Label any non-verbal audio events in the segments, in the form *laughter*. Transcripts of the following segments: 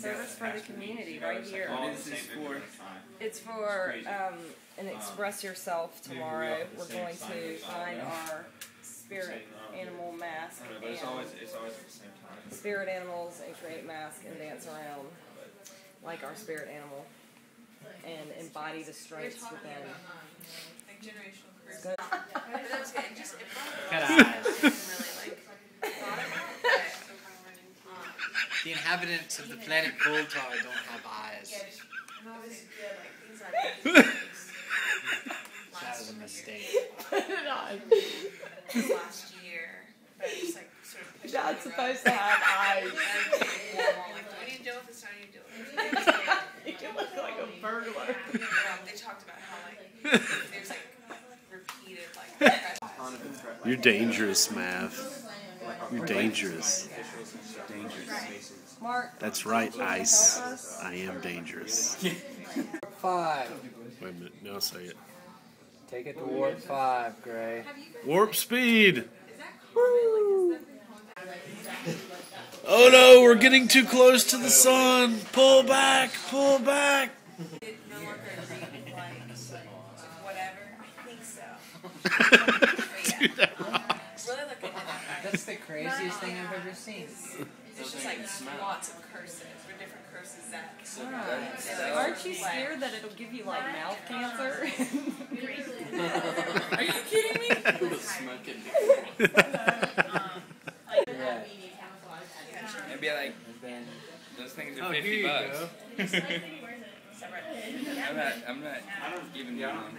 service for the community right here. What is this for? It's for um, an Express Yourself tomorrow. We're going to find our spirit animal mask and always it's always at the same time. spirit animals and create masks and dance around like our spirit animal and embody the strengths within. Um, like generational curse. Good. But *laughs* that was good. It just it brought Cut it eyes. really like thought about it. So kind of running through. The inhabitants of the planet Voltar don't have eyes. And I was good like things I did That *laughs* was a mistake. last year. But I just like sort of pushed Not supposed to have eyes. *laughs* Like, do we need to with this? How do you deal with it? *laughs* You look like a burglar. They talked about how like there's like repeated like You're dangerous, Mav. You're dangerous. Dangerous. Mark, That's right, can you help Ice. I am dangerous. *laughs* Five. Wait a minute, now say it. Take it to warp five, Gray. Warp speed! Oh no, we're getting too close to the sun! Pull back! Pull back! It no longer agreed with like *laughs* whatever. I think so. Dude, that rocks. Really looking at that. That's the craziest thing I've ever seen. There's just like lots of curses or different curses that. Ah. Aren't you scared that it'll give you like mouth *laughs* cancer? Are you kidding me? *laughs* Yeah. It'd be like those things are Oh, here fifty you bucks. go. *laughs* I'm not I'm not giving you one.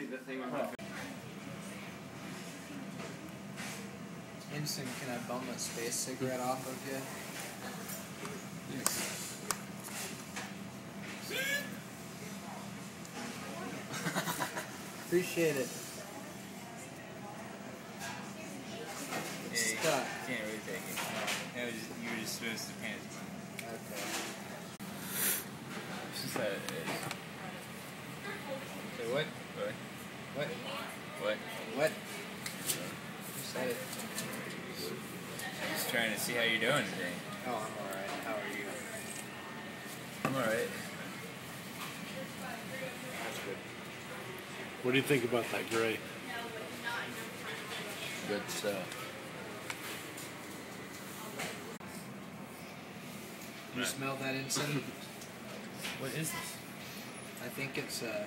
Ensign, can I bum a space cigarette off of you? Appreciate it. Yeah, It's you can't really take it. Was you were just supposed to. Okay. It's just. Say what? What? What? What? What? It. Just trying to see how you're doing today. Oh, I'm alright. How are you? I'm alright. That's good. What do you think about that, Gray? Good stuff. You smell that ensign? What is this? I think it's a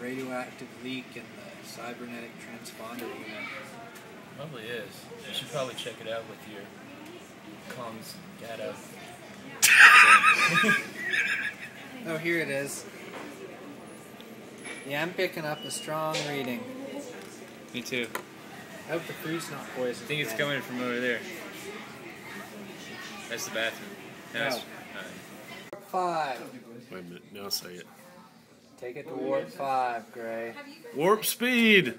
radioactive leak in the cybernetic transponder unit. Probably is. You should probably check it out with your comms data. *laughs* Oh, here it is. Yeah, I'm picking up a strong reading. Me too. I hope the food's not poisoned. I think it's again. coming from over there. That's the bathroom. That's, No. alright. Five. Wait a minute, now say it. Take it to warp five, Gray. Warp speed!